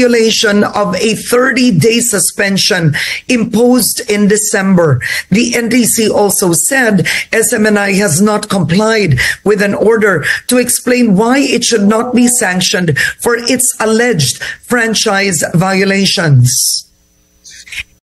violation of a 30-day suspension imposed in December. The NTC also said SMNI has not complied with an order to explain why it should not be sanctioned for its alleged franchise violations.